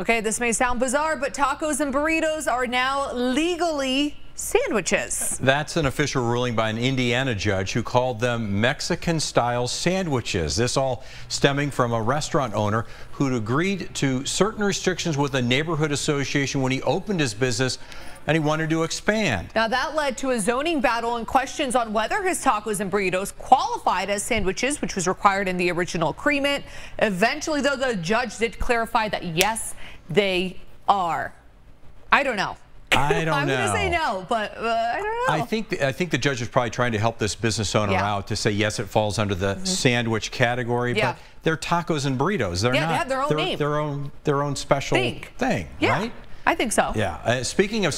Okay, this may sound bizarre, but tacos and burritos are now legally sandwiches. That's an official ruling by an Indiana judge who called them Mexican style sandwiches. This all stemming from a restaurant owner who'd agreed to certain restrictions with a neighborhood association when he opened his business and he wanted to expand. Now that led to a zoning battle and questions on whether his tacos and burritos qualified as sandwiches, which was required in the original agreement. Eventually, though, the judge did clarify that yes, they are. I don't know. I don't I'm know. going to say no, but uh, I don't know. I think the, I think the judge is probably trying to help this business owner Yeah. out to say yes, it falls under the sandwich category, Yeah. but they're tacos and burritos. They're Yeah, they not. have their own they're, name. Their own their own special Think. thing, yeah, right? I think so. Yeah. Uh, speaking of.